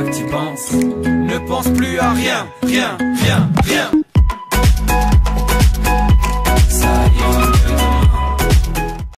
tu penses. Ne pense plus à rien, rien, rien, rien.